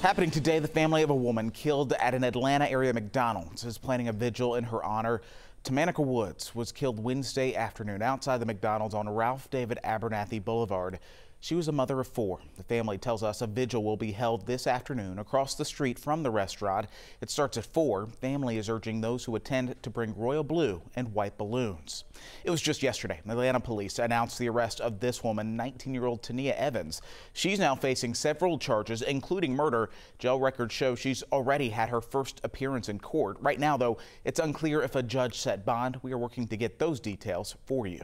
Happening today, the family of a woman killed at an Atlanta area McDonald's is planning a vigil in her honor. Tamanica Woods was killed Wednesday afternoon outside the McDonald's on Ralph David Abernathy Boulevard. She was a mother of four. The family tells us a vigil will be held this afternoon across the street from the restaurant. It starts at 4. Family is urging those who attend to bring royal blue and white balloons. It was just yesterday. Atlanta police announced the arrest of this woman, 19-year-old Tania Evans. She's now facing several charges, including murder. Jail records show she's already had her first appearance in court. Right now, though, it's unclear if a judge set bond. We are working to get those details for you.